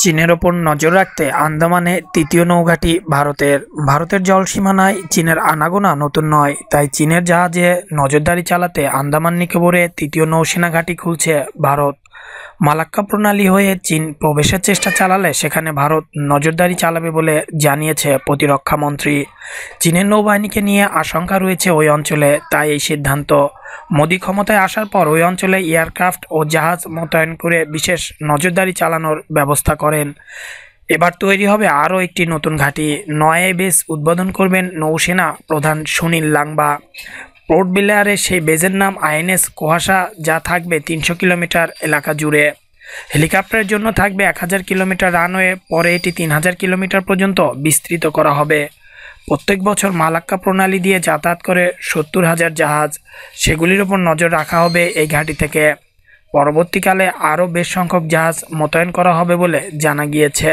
চীনের ওপর নজর রাখতে আন্দামানে তৃতীয় নৌঘাটি ভারতের। ভারতের জলসীমানায় চীনের আনাগোনা নতুন নয়, তাই চীনের জাহাজে নজরদারি চালাতে আন্দামান নিকোবরে তৃতীয় নৌসেনা ঘাঁটি খুলছে ভারত। মালাক্কা প্রণালী হয়ে চীন প্রবেশের চেষ্টা চালালে সেখানে ভারত নজরদারি চালাবে বলে জানিয়েছে প্রতিরক্ষা মন্ত্রী। চীনের নৌবাহিনীকে নিয়ে আশঙ্কা রয়েছে ওই অঞ্চলে, তাই এই সিদ্ধান্ত। মোদি ক্ষমতায় আসার পর ওই অঞ্চলে এয়ারক্রাফট ও জাহাজ মোতায়েন করে বিশেষ নজরদারি চালানোর ব্যবস্থা করেন। এবার তৈরি হবে আরও একটি নতুন ঘাঁটি। নয়ে বেস উদ্বোধন করবেন নৌসেনা প্রধান সুনীল লাংবা। পোর্ট বিলারে সেই বেজের নাম আইএনএস কুয়াশা যা থাকবে তিনশো কিলোমিটার এলাকা জুড়ে। হেলিকপ্টারের জন্য থাকবে এক হাজার কিলোমিটার রানওয়ে, পরে এটি তিন হাজার কিলোমিটার পর্যন্ত বিস্তৃত করা হবে। প্রত্যেক বছর মালাক্কা প্রণালী দিয়ে যাতায়াত করে সত্তর হাজার জাহাজ সেগুলির ওপর নজর রাখা হবে এই ঘাঁটি থেকে। পরবর্তীকালে আরও বেশ সংখ্যক জাহাজ মোতায়েন করা হবে বলে জানা গিয়েছে।